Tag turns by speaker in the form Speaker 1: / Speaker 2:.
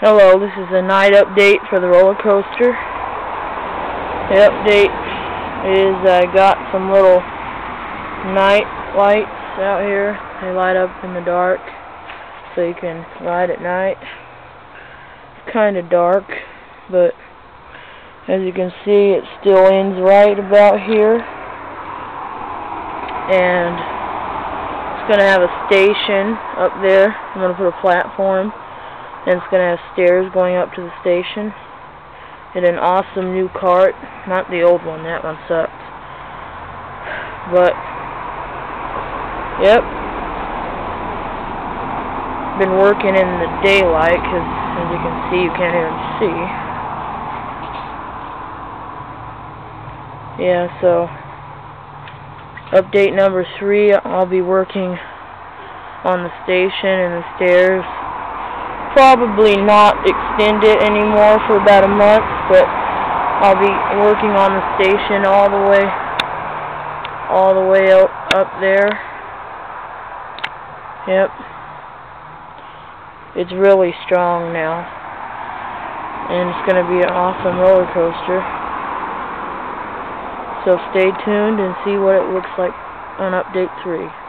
Speaker 1: Hello, this is a night update for the roller coaster. The update is I got some little night lights out here. They light up in the dark so you can ride at night. It's kind of dark, but as you can see it still ends right about here. And it's going to have a station up there. I'm going to put a platform and it's going to have stairs going up to the station. And an awesome new cart. Not the old one, that one sucks. But yep. Been working in the daylight because as you can see you can't even see. Yeah so update number three I'll be working on the station and the stairs probably not extend it anymore for about a month, but I'll be working on the station all the way, all the way up, up there. Yep. It's really strong now. And it's going to be an awesome roller coaster. So stay tuned and see what it looks like on Update 3.